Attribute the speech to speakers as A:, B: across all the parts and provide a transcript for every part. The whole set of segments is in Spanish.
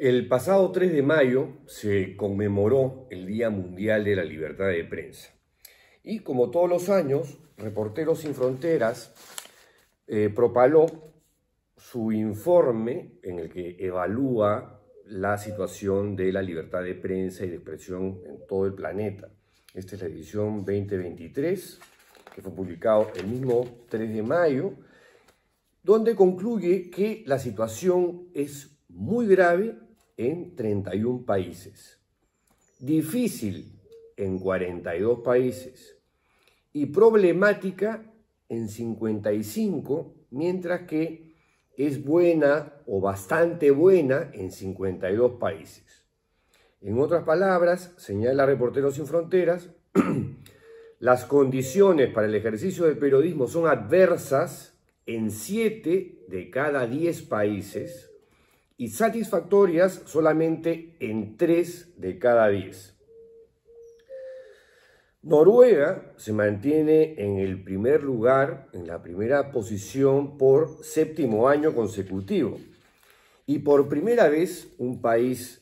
A: El pasado 3 de mayo se conmemoró el Día Mundial de la Libertad de Prensa. Y como todos los años, Reporteros Sin Fronteras eh, propaló su informe en el que evalúa la situación de la libertad de prensa y de expresión en todo el planeta. Esta es la edición 2023, que fue publicado el mismo 3 de mayo, donde concluye que la situación es muy grave en 31 países, difícil en 42 países y problemática en 55, mientras que es buena o bastante buena en 52 países. En otras palabras, señala Reporteros Sin Fronteras, las condiciones para el ejercicio del periodismo son adversas en 7 de cada 10 países y satisfactorias solamente en 3 de cada 10. Noruega se mantiene en el primer lugar, en la primera posición por séptimo año consecutivo. Y por primera vez un país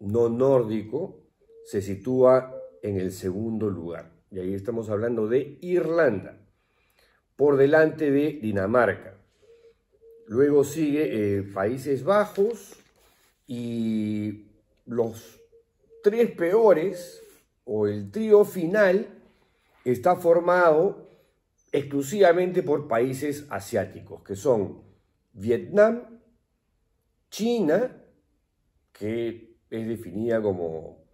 A: no nórdico se sitúa en el segundo lugar. Y ahí estamos hablando de Irlanda, por delante de Dinamarca. Luego sigue eh, Países Bajos y los tres peores o el trío final está formado exclusivamente por países asiáticos, que son Vietnam, China, que es definida como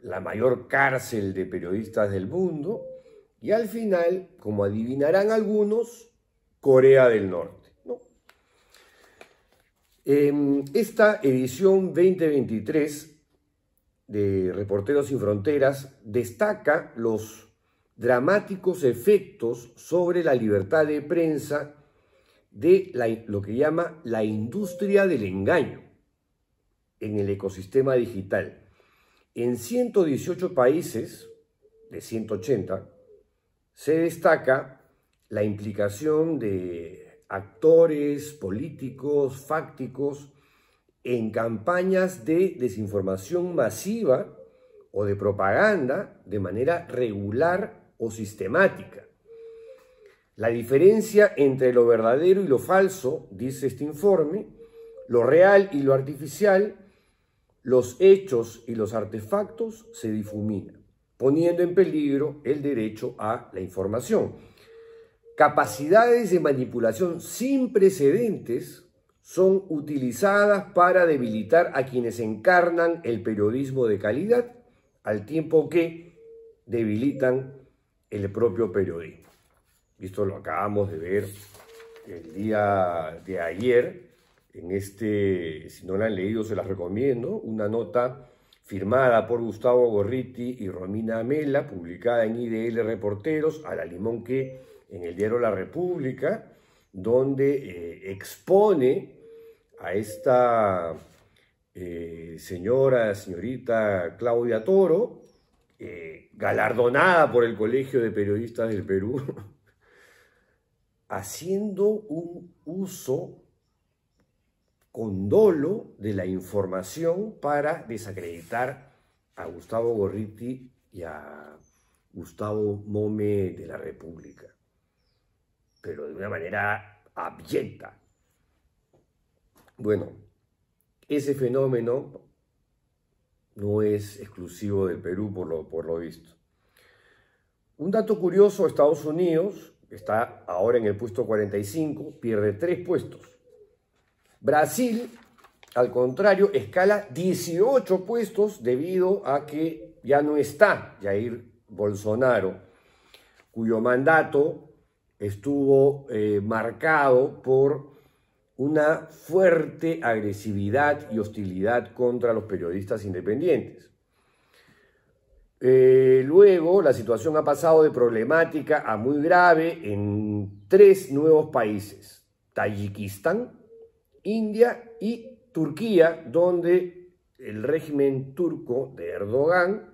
A: la mayor cárcel de periodistas del mundo, y al final, como adivinarán algunos, Corea del Norte. En esta edición 2023 de Reporteros sin Fronteras destaca los dramáticos efectos sobre la libertad de prensa de lo que llama la industria del engaño en el ecosistema digital. En 118 países de 180 se destaca la implicación de actores políticos, fácticos, en campañas de desinformación masiva o de propaganda de manera regular o sistemática. La diferencia entre lo verdadero y lo falso, dice este informe, lo real y lo artificial, los hechos y los artefactos se difuminan, poniendo en peligro el derecho a la información capacidades de manipulación sin precedentes son utilizadas para debilitar a quienes encarnan el periodismo de calidad, al tiempo que debilitan el propio periodismo. Esto lo acabamos de ver el día de ayer, en este, si no lo han leído, se las recomiendo, una nota firmada por Gustavo Gorriti y Romina Amela, publicada en IDL Reporteros, a la limón que en el diario La República, donde eh, expone a esta eh, señora, señorita Claudia Toro, eh, galardonada por el Colegio de Periodistas del Perú, haciendo un uso con dolo de la información para desacreditar a Gustavo Gorriti y a Gustavo Mome de la República pero de una manera abyecta. Bueno, ese fenómeno no es exclusivo del Perú por lo, por lo visto. Un dato curioso, Estados Unidos está ahora en el puesto 45, pierde tres puestos. Brasil, al contrario, escala 18 puestos debido a que ya no está Jair Bolsonaro, cuyo mandato estuvo eh, marcado por una fuerte agresividad y hostilidad contra los periodistas independientes. Eh, luego, la situación ha pasado de problemática a muy grave en tres nuevos países, Tayikistán, India y Turquía, donde el régimen turco de Erdogan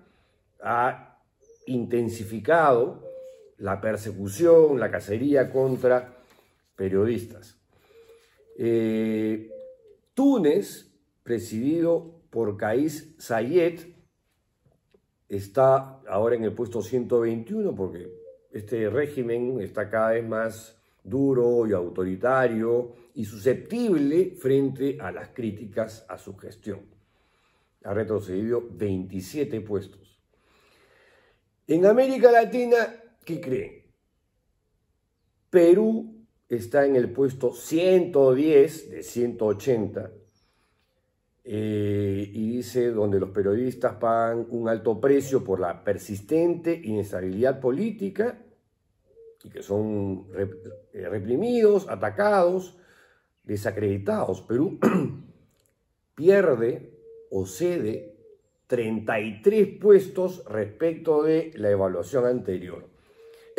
A: ha intensificado la persecución, la cacería contra periodistas. Eh, Túnez presidido por Kais Sayed, está ahora en el puesto 121 porque este régimen está cada vez más duro y autoritario y susceptible frente a las críticas a su gestión. Ha retrocedido 27 puestos. En América Latina, ¿qué creen? Perú está en el puesto 110 de 180 eh, y dice donde los periodistas pagan un alto precio por la persistente inestabilidad política y que son eh, reprimidos, atacados, desacreditados. Perú pierde o cede 33 puestos respecto de la evaluación anterior.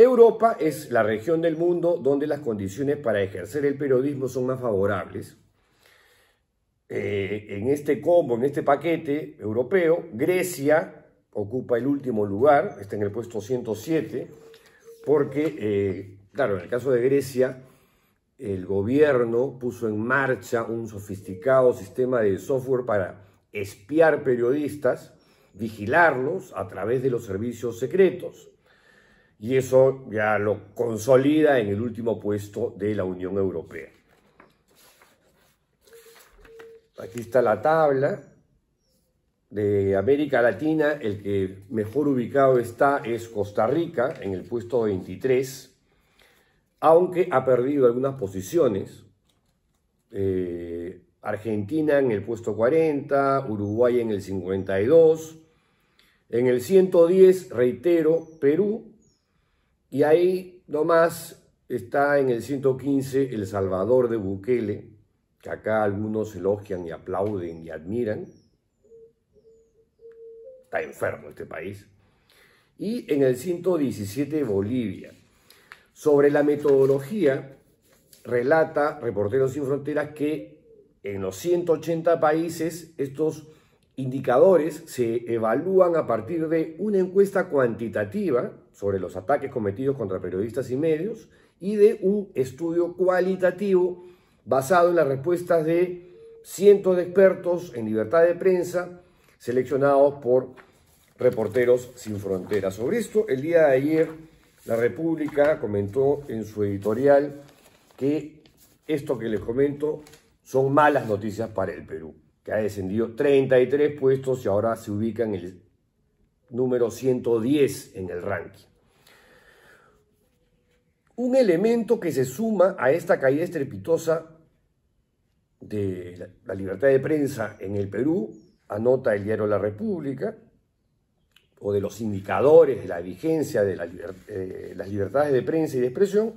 A: Europa es la región del mundo donde las condiciones para ejercer el periodismo son más favorables. Eh, en este combo, en este paquete europeo, Grecia ocupa el último lugar, está en el puesto 107, porque, eh, claro, en el caso de Grecia, el gobierno puso en marcha un sofisticado sistema de software para espiar periodistas, vigilarlos a través de los servicios secretos. Y eso ya lo consolida en el último puesto de la Unión Europea. Aquí está la tabla de América Latina, el que mejor ubicado está es Costa Rica, en el puesto 23, aunque ha perdido algunas posiciones. Eh, Argentina en el puesto 40, Uruguay en el 52, en el 110, reitero, Perú, y ahí nomás está en el 115 El Salvador de Bukele, que acá algunos elogian y aplauden y admiran, Está enfermo este país. Y en el 117 Bolivia. Sobre la metodología, relata Reporteros Sin Fronteras que en los 180 países estos indicadores se evalúan a partir de una encuesta cuantitativa sobre los ataques cometidos contra periodistas y medios y de un estudio cualitativo basado en las respuestas de cientos de expertos en libertad de prensa seleccionados por Reporteros Sin Fronteras. Sobre esto, el día de ayer, la República comentó en su editorial que esto que les comento son malas noticias para el Perú, que ha descendido 33 puestos y ahora se ubica en el número 110 en el ranking. Un elemento que se suma a esta caída estrepitosa de la libertad de prensa en el Perú anota el diario La República, o de los indicadores de la vigencia de eh, las libertades de prensa y de expresión,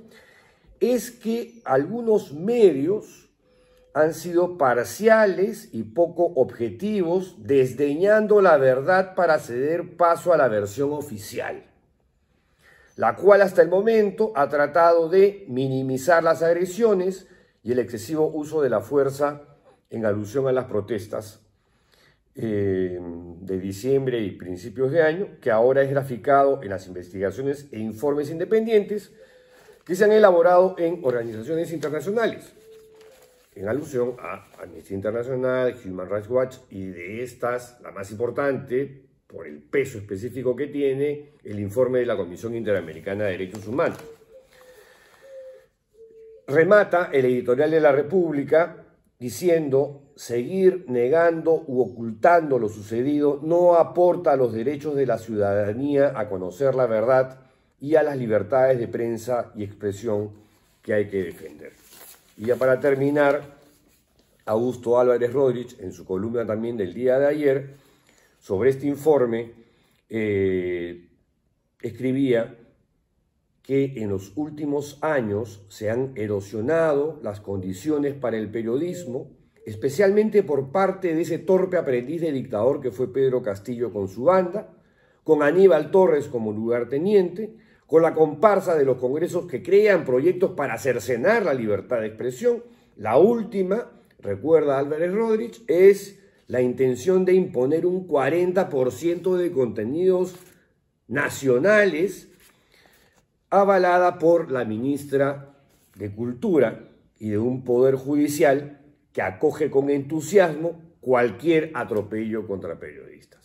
A: es que algunos medios han sido parciales y poco objetivos, desdeñando la verdad para ceder paso a la versión oficial, la cual hasta el momento ha tratado de minimizar las agresiones y el excesivo uso de la fuerza en alusión a las protestas eh, de diciembre y principios de año, que ahora es graficado en las investigaciones e informes independientes que se han elaborado en organizaciones internacionales, en alusión a Amnistía Internacional, Human Rights Watch y de estas, la más importante, por el peso específico que tiene, el informe de la Comisión Interamericana de Derechos Humanos. Remata el editorial de la República diciendo seguir negando u ocultando lo sucedido no aporta a los derechos de la ciudadanía a conocer la verdad y a las libertades de prensa y expresión que hay que defender. Y ya para terminar, Augusto Álvarez Rodríguez, en su columna también del día de ayer, sobre este informe, eh, escribía que en los últimos años se han erosionado las condiciones para el periodismo, especialmente por parte de ese torpe aprendiz de dictador que fue Pedro Castillo con su banda, con Aníbal Torres como lugarteniente, con la comparsa de los congresos que crean proyectos para cercenar la libertad de expresión. La última, recuerda Álvarez Rodríguez, es la intención de imponer un 40% de contenidos nacionales avalada por la ministra de Cultura y de un poder judicial que acoge con entusiasmo cualquier atropello contra periodistas.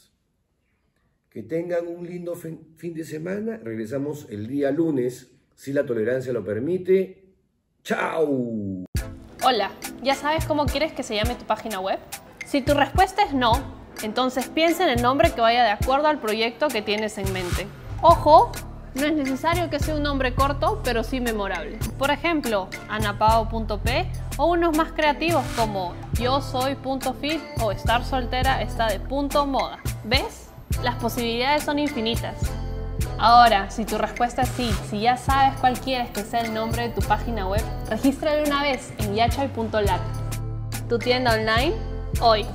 A: Que tengan un lindo fin de semana. Regresamos el día lunes, si la tolerancia lo permite. ¡Chao!
B: Hola, ¿ya sabes cómo quieres que se llame tu página web? Si tu respuesta es no, entonces piensa en el nombre que vaya de acuerdo al proyecto que tienes en mente. Ojo, no es necesario que sea un nombre corto, pero sí memorable. Por ejemplo, anapao.p o unos más creativos como yo soy.fit o estar soltera está de punto moda. ¿Ves? Las posibilidades son infinitas. Ahora, si tu respuesta es sí, si ya sabes cuál quieres que sea el nombre de tu página web, regístralo una vez en yachay.lat. Tu tienda online, hoy.